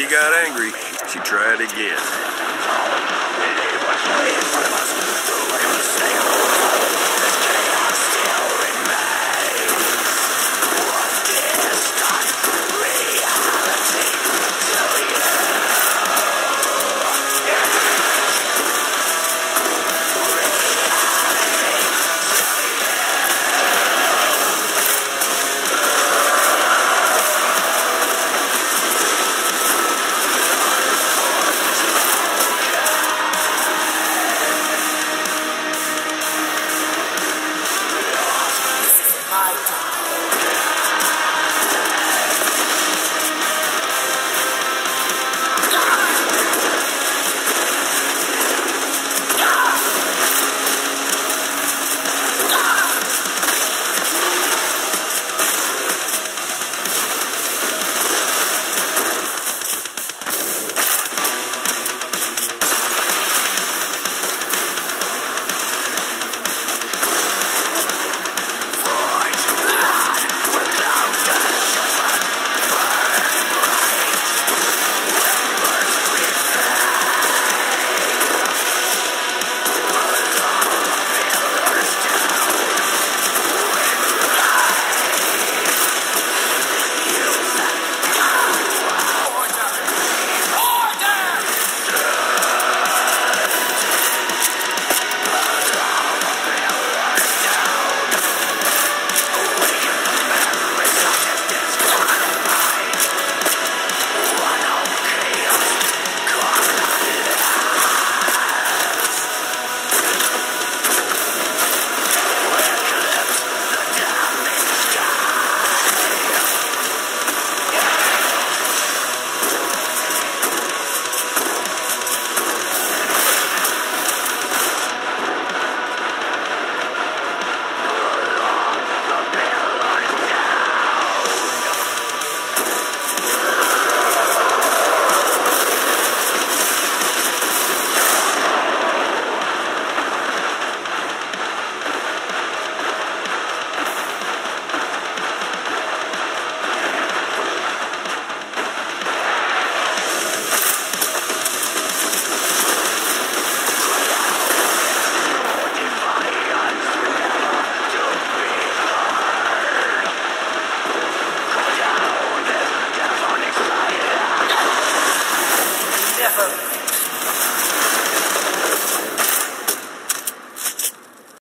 she got angry, she tried again.